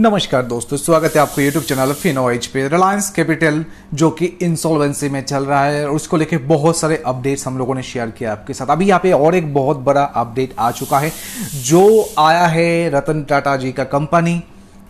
नमस्कार दोस्तों, स्वागत है आपको यूट्यूब चैनल फिनो एच पे। रिलायंस कैपिटल जो कि इंसॉल्वेंसी में चल रहा है, और उसको लेके बहुत सारे अपडेट्स हम लोगों ने शेयर किया आपके साथ। अभी यहाँ पे और एक बहुत बड़ा अपडेट आ चुका है, जो आया है रतन टाटा जी का कंपनी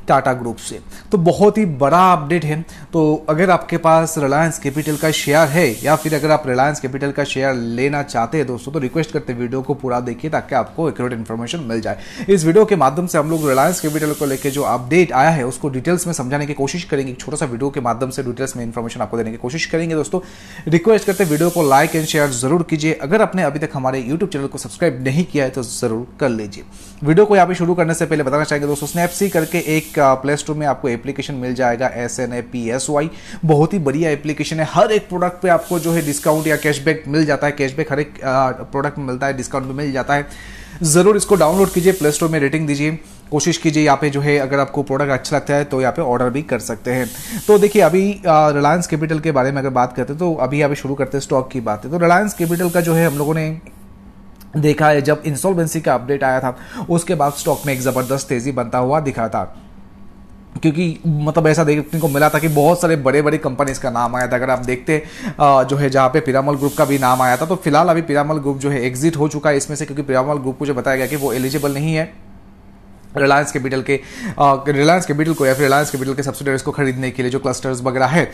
टाटा ग्रुप से। तो बहुत ही बड़ा अपडेट है। तो अगर आपके पास रिलायंस कैपिटल का शेयर है, या फिर अगर आप रिलायंस कैपिटल का शेयर लेना चाहते हैं दोस्तों तो रिक्वेस्ट करते वीडियो को पूरा देखिए ताकि आपको एक्यूरेट इन्फॉर्मेशन मिल जाए। इस वीडियो के माध्यम से हम लोग रिलायंस कैपिटल को लेकर जो अपडेट आया है, उसको डिटेल्स में समझाने की कोशिश करेंगे। छोटा सा वीडियो के माध्यम से डिटेल्स में इन्फॉर्मेशन आपको देने की कोशिश करेंगे दोस्तों। रिक्वेस्ट करते वीडियो को लाइक एंड शेयर ज़रूर कीजिए। अगर आपने अभी तक हमारे यूट्यूब चैनल को सब्सक्राइब नहीं किया है तो ज़रूर कर लीजिए। वीडियो को यहाँ पे शुरू करने से पहले बताना चाहेंगे दोस्तों स्नैपसी करके एक प्ले स्टोर में आपको एप्लीकेशन मिल जाएगा S N A P S Y बहुत ही बढ़िया एप्लीकेशन है। हर एक प्रोडक्ट पे आपको जो है डिस्काउंट या कैशबैक मिल जाता है। कैशबैक हर एक प्रोडक्ट में मिलता है डिस्काउंट में मिल जाता है। ज़रूर इसको डाउनलोड कीजिए प्ले स्टोर में रेटिंग दीजिए। कोशिश कीजिए यहाँ पे जो है, अगर आपको प्रोडक्ट अच्छा लगता है तो यहाँ पे ऑर्डर भी कर सकते हैं। तो देखिए, अभी रिलायंस कैपिटल के बारे में अगर बात करते हैं तो अभी अभी शुरू करते हैं स्टॉक की बात तो रिलायंस कैपिटल का जो है, हम लोगों ने देखा है, जब इंसॉल्वेंसी का अपडेट आया था, उसके बाद स्टॉक में एक ज़बरदस्त तेज़ी बनता हुआ दिखा था। क्योंकि मतलब ऐसा देखने को मिला था कि बहुत सारे बड़े बड़े कंपनीज़ का नाम आया था। अगर आप देखते जो है जहाँ पे पिरामल ग्रुप का भी नाम आया था तो फ़िलहाल अभी पिरामल ग्रुप जो है एग्जिट हो चुका है इसमें से, क्योंकि पिरामल ग्रुप को जो बताया गया कि वो एलिजिबल नहीं है। रिलायंस कैपिटल के रिलायंस कैपिटल को या फिर रिलायंस कैपिटल के सब्सिडरीज को खरीदने के लिए जो क्लस्टर्स वगैरह है।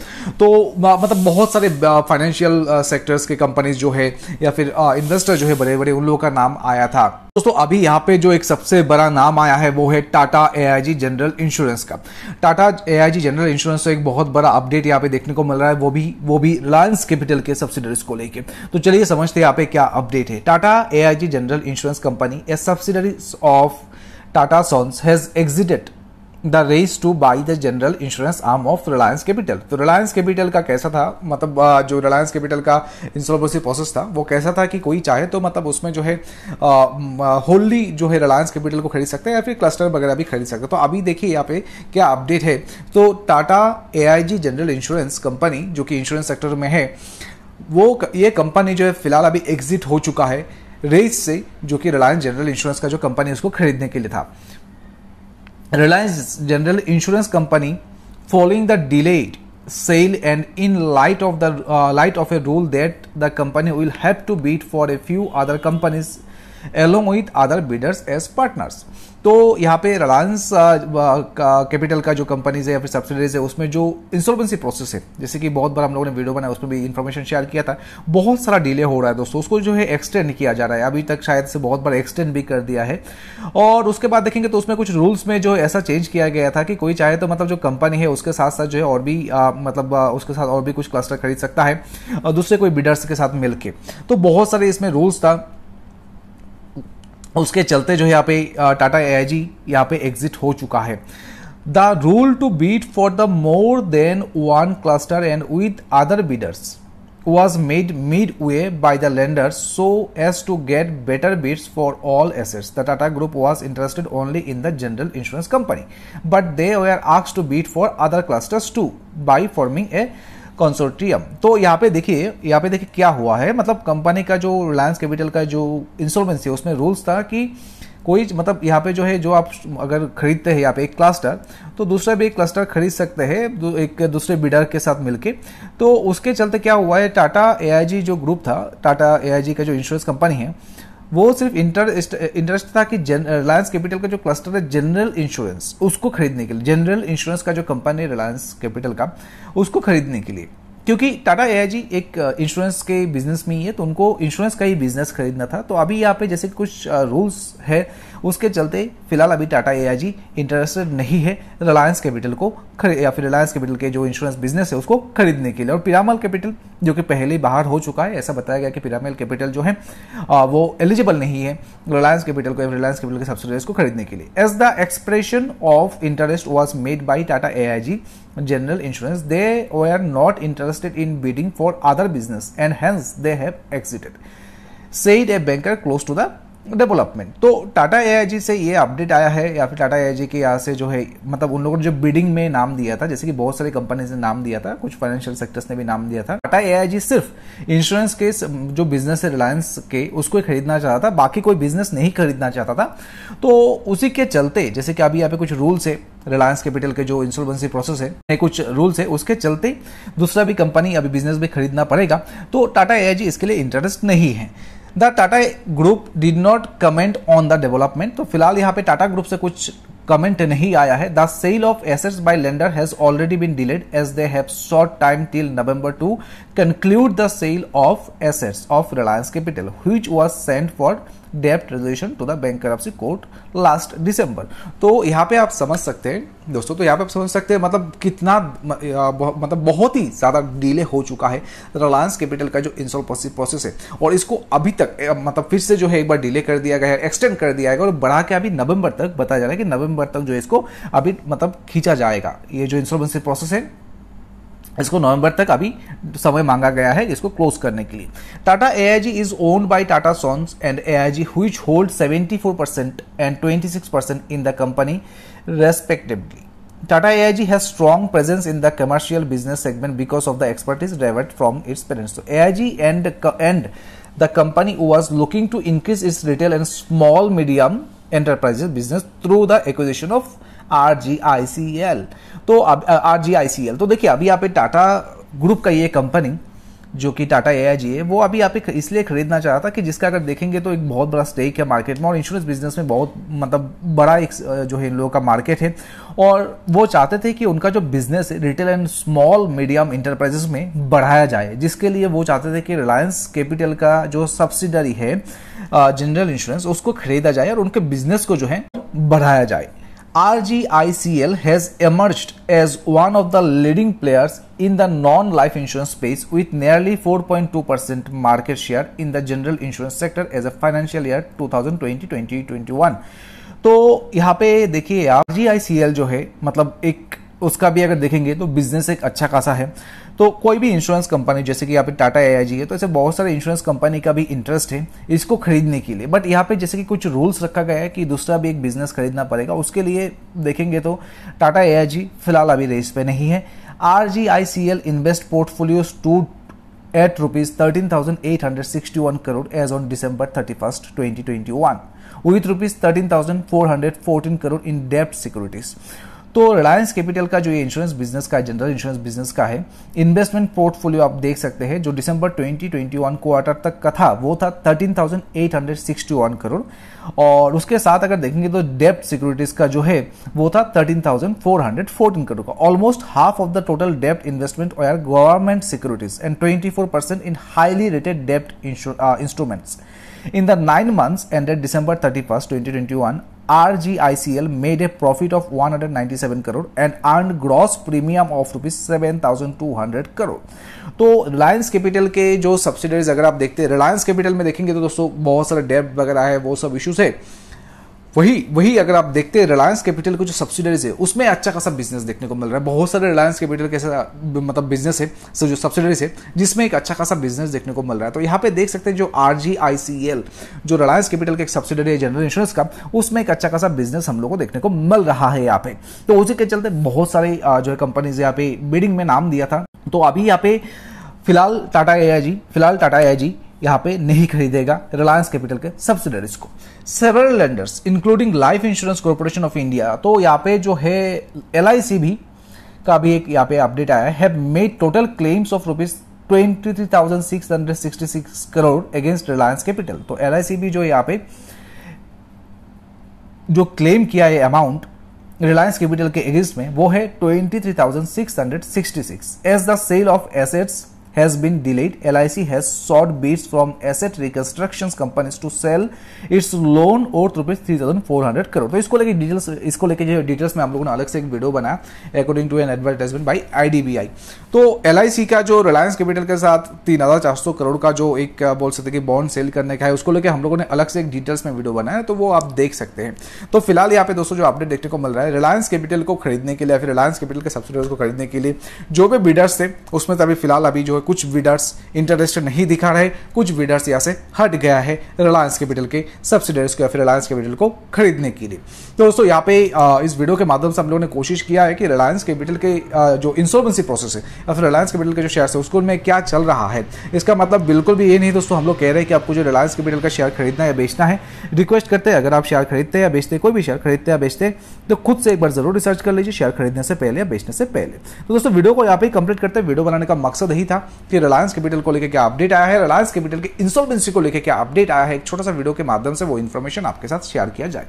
तो मतलब बहुत सारे फाइनेंशियल सेक्टर्स के कंपनीज़ जो है या फिर इन्वेस्टर जो है बड़े बड़े उन लोगों का नाम आया था। दोस्तों, अभी यहाँ पे जो एक सबसे बड़ा नाम आया है वो है टाटा एआईजी जनरल इंश्योरेंस का। टाटा एआईजी जनरल इंश्योरेंस का एक बहुत बड़ा अपडेट यहाँ पे देखने को मिल रहा है, वो भी वो भी रिलायंस कैपिटल के सब्सिडरीज को लेके। तो चलिए समझते हैं यहाँ पे क्या अपडेट है। Tata AIG general insurance company a subsidiaries of Tata Sons has exited the race to buy the general insurance arm of Reliance Capital तो रिलायंस कैपिटल का कैसा था? मतलब जो रिलायंस कैपिटल का इंसॉल्वेंसी प्रोसेस था, वो कैसा था कि कोई चाहे तो मतलब उसमें जो है होली जो है रिलायंस कैपिटल को खरीद सकते हैं या फिर क्लस्टर वगैरह भी खरीद सकते हैं। तो अभी देखिए यहाँ पे क्या अपडेट है। तो Tata A I G general insurance company जो कि इंश्योरेंस सेक्टर में है, वो ये कंपनी जो है फ़िलहाल अभी एग्जिट हो चुका है। रेस से, जो कि रिलायंस जनरल इंश्योरेंस का जो कंपनी उसको खरीदने के लिए था। Reliance general insurance company following the delayed sale and in light of the light of a rule that the company will have to bid for a few other companies along with other bidders as partners तो यहाँ पे Reliance capital का जो companies है या फिर subsidies है उसमें जो इंश्योरेंसी प्रोसेस है जैसे कि बहुत बार हम लोगों ने वीडियो बनाया उसमें भी इन्फॉर्मेशन शेयर किया था बहुत सारा डिले हो रहा है दोस्तों उसको जो है एक्सटेंड किया जा रहा है अभी तक शायद से बहुत बार एक्सटेंड भी कर दिया है। और उसके बाद देखेंगे तो उसमें कुछ रूल्स में जो ऐसा चेंज किया गया था कि कोई चाहे तो मतलब जो कंपनी है उसके साथ साथ जो है और भी आ, मतलब आ, उसके साथ और भी कुछ क्लस्टर खरीद सकता है दूसरे कोई बिडर्स के साथ मिलके। तो बहुत सारे इसमें रूल्स था उसके चलते जो है यहाँ पे टाटा ए आई जी यहाँ पे एग्जिट हो चुका है। The rule to bid for the more than one cluster and with other bidders was made midway by the lender so as to get better bids for all assets the Tata group was interested only in the general insurance company but they were आक्स to bid for other clusters too by forming a consortium तो यहाँ पे देखिए, यहाँ पे देखिए क्या हुआ है। मतलब कंपनी का जो रिलायंस कैपिटल का जो इंस्टॉलमेंसी है, उसमें रूल्स था कि कोई मतलब यहाँ पे जो है, जो आप अगर खरीदते हैं यहाँ पे एक क्लस्टर तो दूसरा भी एक क्लस्टर खरीद सकते हैं एक दूसरे बिडर के साथ मिलके। तो उसके चलते क्या हुआ है टाटा एआईजी जो ग्रुप था टाटा एआईजी का जो इंश्योरेंस कंपनी है वो सिर्फ़ इंटरेस्ट था कि रिलायंस कैपिटल का जो क्लस्टर है जनरल इंश्योरेंस उसको खरीदने के लिए जनरल इंश्योरेंस का जो कंपनी है रिलायंस कैपिटल का, उसको खरीदने के लिए। क्योंकि टाटा एआईजी एक इंश्योरेंस के बिज़नेस में ही है तो उनको इंश्योरेंस का ही बिज़नेस खरीदना था। तो अभी यहाँ पे जैसे कुछ रूल्स है, उसके चलते फ़िलहाल अभी टाटा एआईजी इंटरेस्टेड नहीं है रिलायंस कैपिटल को। या फिर रिलायंस कैपिटल के जो इंश्योरेंस बिज़नेस है, उसको खरीदने के लिए। और पिरामल कैपिटल जो कि पहले ही बाहर हो चुका है, ऐसा बताया गया कि पिरामल कैपिटल जो है वो एलिजिबल नहीं है रिलायंस कैपिटल को रिलायंस कैपिटल के सब्सिडीज को खरीदने के लिए। As the expression of interest was made by Tata A general insurance, they were not interested in bidding for other business and hence they have exited, said a banker close to the development. तो टाटा AIG से ये update आया है या फिर Tata AIG के यहाँ से जो है मतलब उन लोगों ने जो बिडिंग में नाम दिया था, जैसे कि बहुत सारी कंपनीज़ ने नाम दिया था, कुछ फाइनेंशियल सेक्टर्स ने भी नाम दिया था। टाटा एआईजी सिर्फ़ इंश्योरेंस के जो बिज़नेस है रिलायंस के, उसको खरीदना चाहता था, बाकी कोई बिज़नेस नहीं खरीदना चाहता था। तो उसी के चलते, जैसे कि अभी यहाँ पे कुछ रूल्स है रिलायंस कैपिटल के जो इंश्योरेंसी प्रोसेस है कुछ रूल्स है, उसके चलते दूसरा भी कंपनी अभी बिज़नेस भी खरीदना पड़ेगा। तो टाटा एआईजी इसके लिए इंटरेस्ट नहीं है। The Tata group did not comment on the development. तो फ़िलहाल यहाँ पे टाटा ग्रुप से कुछ कमेंट नहीं आया है। The sale of assets by lender has already been delayed as they have sought time till November to conclude the sale of assets of Reliance Capital which was sent for dept resolution to the bank court last December तो यहाँ पे आप समझ सकते हैं, दोस्तों तो यहाँ पे आप समझ सकते हैं मतलब कितना मतलब बहुत ही ज़्यादा डिले हो चुका है रिलायंस कैपिटल का जो इंस्टॉल प्रोसेस है। और इसको अभी तक मतलब फिर से जो है एक बार डिले कर दिया गया है एक्सटेंड कर दिया गया और बढ़ा के अभी नवंबर तक, बताया जा रहा है कि नवंबर तक जो है इसको अभी मतलब खींचा जाएगा। ये जो इंस्टॉलमेंसी प्रोसेस है इसको नवंबर तक अभी समय मांगा गया है इसको क्लोज करने के लिए। Tata A I G is own by Tata sons and A I G who hold seventy four percent and twenty six percent in the company respectively Tata A I G has strong presence in the commercial business segment because of the expertise divert from its parents A I G and and the company was looking to increase its retail and small medium enterprises business through the acquisition of R G I C L तो अब are G I C L तो देखिए, अभी यहाँ पे Tata group का ये company जो कि टाटा ए आई जी है वो अभी आप इसलिए खरीदना चाह रहा था कि जिसका अगर देखेंगे तो एक बहुत बड़ा स्टेक है मार्केट में और इंश्योरेंस बिज़नेस में बहुत मतलब बड़ा एक जो है इन लोगों का मार्केट है। और वो चाहते थे कि उनका जो business retail and small medium enterprises में बढ़ाया जाए। जिसके लिए वो चाहते थे कि रिलायंस कैपिटल का जो सब्सिडरी है जनरल इंश्योरेंस उसको खरीदा जाए और उनके बिज़नेस को जो है बढ़ाया जाए। RGICL has emerged as one of the leading players in the non-life insurance space with nearly 4.2% market share in the general insurance sector as a financial year 2020-2021 तो यहाँ पे देखिए आर जो है मतलब एक उसका भी अगर देखेंगे तो बिज़नेस एक अच्छा खासा है। तो कोई भी इंश्योरेंस कंपनी जैसे कि यहाँ पे टाटा ए है तो ऐसे बहुत सारे इंश्योरेंस कंपनी का भी इंटरेस्ट है इसको खरीदने के लिए। बट यहाँ पे जैसे कि कुछ रूल्स रखा गया है कि दूसरा भी एक बिज़नेस खरीदना पड़ेगा, उसके लिए देखेंगे तो टाटा एआईजी फ़िलहाल अभी रेस पे नहीं है। R G I C L invest portfolio to eight rupees thirteen thousand eight hundred sixty one crore as on December thirty first twenty twenty one with rupees thirteen thousand four hundred fourteen crore in dept securities तो Reliance capital का जो ये insurance business का general insurance business का है investment portfolio आप देख सकते हैं जो दिसंबर 2021 क्वार्टर तक का था वो था 13,861 करोड़ और उसके साथ अगर देखेंगे तो डेप्ट सिक्योरिटीज का जो है वो था 13,414 करोड़ का। Almost half of the total dept investment और government securities and 24 percent in highly rated dept instruments In the nine months ended December 31st, 2021, RGICL made a profit of 197 crore and earned gross premium of rupees 7200 crore तो Reliance capital के जो subsidiaries अगर आप देखते हैं Reliance capital में देखेंगे तो दोस्तों बहुत सारे डेब्ट वगैरह है वो सब इश्यूज़ है वही वही अगर आप देखते हैं रिलायंस कैपिटल को जो सब्सिडरीज है, उसमें अच्छा खासा बिज़नेस देखने को मिल रहा है। बहुत सारे रिलायंस कैपिटल के मतलब बिज़नेस है सो जो सब्सिडरीज है, जिसमें एक अच्छा खासा बिज़नेस देखने को मिल रहा है। तो यहाँ पे देख सकते हैं जो आरजीआईसीएल जो रिलायंस कैपिटल के एक सब्सिडरी है जनरल इंश्योरेंस का, उसमें एक अच्छा खासा बिज़नेस हम लोग को देखने को मिल रहा है यहाँ पे। तो उसी के चलते बहुत सारे जो है कंपनीज़ यहाँ पे बिडिंग में नाम दिया था। तो अभी यहाँ पे फ़िलहाल टाटा एआईजी फ़िलहाल टाटा एआईजी यहाँ पे नहीं खरीदेगा रिलायंस कैपिटल के सब्सिडरीज को। Several lenders including life insurance corporation of India तो यहाँ पे जो है एल भी का भी एक यहाँ पे अपडेट आया है made total claims of rupees 23,666 crore against Reliance capital तो एल भी जो यहाँ पे जो क्लेम किया है अमाउंट रिलायंस कैपिटल के अगेंस्ट में वो है 23,666 as the sale of assets has been delayed. LIC has sought bids from asset reconstruction companies to sell its loan worth rupees 3,400 crore तो इसको लेके डिटेल्स इसको लेके जो डिटेल्स में हम लोगों ने अलग से एक वीडियो बनाया according to an advertisement by IDBI तो एल का जो रिलायंस कैपिटल के साथ तीन हज़ार चार सौ करोड़ का जो एक बोल सकते कि बॉन्ड सेल करने का है उसको लेके हम लोगों ने अलग से एक डिटेल्स में वीडियो बनाया तो वो आप देख सकते हैं। तो फ़िलहाल यहाँ पे दोस्तों जो अपडेट देखने को मिल रहा है रिलायंस कैपिटल को खरीदने के लिए या फिर रिलायंस कैपिटल के सब्सिडीज को खरीदने के लिए जो भी बिडर्स थे उसमें तो अभी फ़िलहाल अभी जो है कुछ विडर्स इंटरेस्ट नहीं दिखा रहे, कुछ विडर्स यहाँ से हट गया है रिलायंस कैपिटल के सब्सिडरीज को या फिर रिलायंस कैपिटल को खरीदने के लिए। तो दोस्तों, यहाँ पे इस वीडियो के माध्यम से हम लोगों ने कोशिश किया है कि रिलायंस कैपिटल के जो इंश्योरेंसी प्रोसेस है, या फिर रिलायंस कैपिटल के जो शेयर है, उसको में क्या चल रहा है? इसका मतलब बिल्कुल भी ये नहीं दोस्तों, हम लोग कह रहे हैं कि आपको जो रिलायंस कैपिटल का शेयर खरीदना या बेचना है रिक्वेस्ट करते हैं, अगर आप शेयर खरीदते हैं या बेचते कोई भी शेयर खरीदते या बेचते तो खुद से एक बार ज़रूर रिसर्च कर लीजिए शेयर खरीदने से पहले या बेचने से पहले। तो दोस्तों वीडियो को यहाँ पे कंप्लीट करते हैं। वीडियो बनाने का मकसद यही था कि रिलायंस कैपिटल को लेकर क्या अपडेट आया है? रिलायंस कैपिटल के इंसॉल्वेंसी को लेकर क्या अपडेट आया है? एक छोटा सा वीडियो के माध्यम से वो इन्फॉर्मेशन आपके साथ शेयर किया जाए।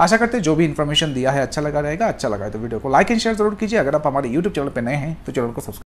आशा करते हैं जो भी इन्फॉर्मेशन दिया है अच्छा लगा रहेगा। अच्छा लगा है तो वीडियो को लाइक एंड शेयर ज़रूर कीजिए। अगर आप हमारे यूट्यूब चैनल पर नए हैं तो चैनल को सब्सक्राइब